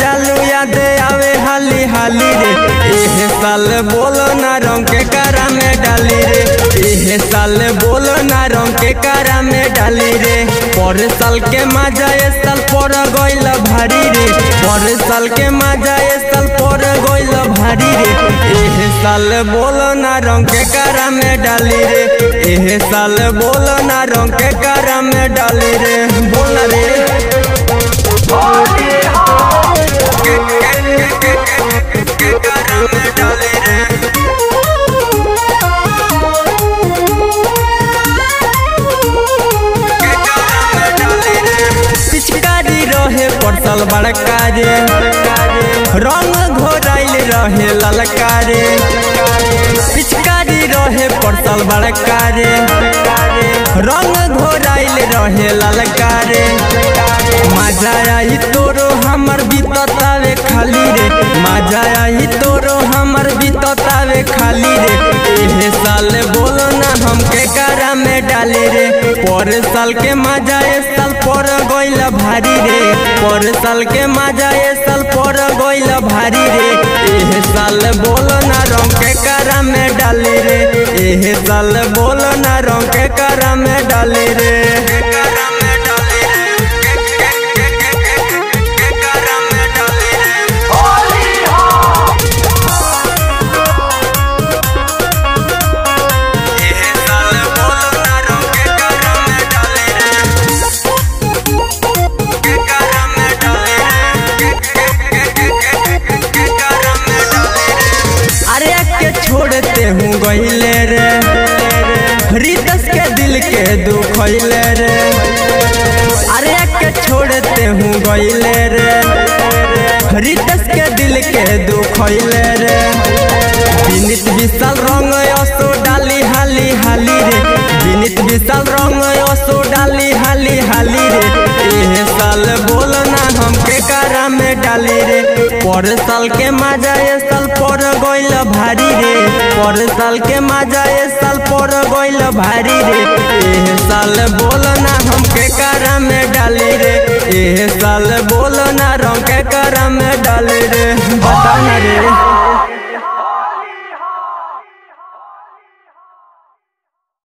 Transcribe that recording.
जालू याद आवे हाली हाली रे। एह साल बोलो ना रंग के कारा में डाली रे। एह साल बोलो ना रंग के कारा में डाली रे। पर साल के मज़ा ए साल पर गइल भारी रे। पर साल के मज़ा ए साल पर गइल भारी रे। एह साल बोलो ना रंग के कारा में डाली रे। एह साल बोलो ना रंग के कारा में डाली रे। बोल रे। के रहे परसल बड़का रे रंग घोराइल रहे ललका रे पिचकारी रहे पड़सल बड़का रे रंग घोराइल रहे ललका रे मज़ा आई पर साल के मज़ा ए साल पर गइल भारी रे। पर साल के मज़ा ए साल पर गइल भारी रे। एह साल बोलो ना रंग के कारा में डाली रे। एह साल बोलो ना रंग के कारा में डाली रे। गहिले रे। रितस के दिल के दुखैले रे। अरे के छोड़ते हूँ गहिले रे। रितस के दिल के दुखैले रे। विनित विशाल रंग असो डाली हाली हाली रे। विनित विशाल रंग असो डाली हाली हाली रे। हमके में डाली रे। पर साल के मज़ा ए साल पर गइल भारी रे। पर साल के मज़ा ए साल पर गइल भारी रे। एहे साल बोलना हमके कारा में डाली रे। एहे साल बोलना रंग के कारा में डाली रे।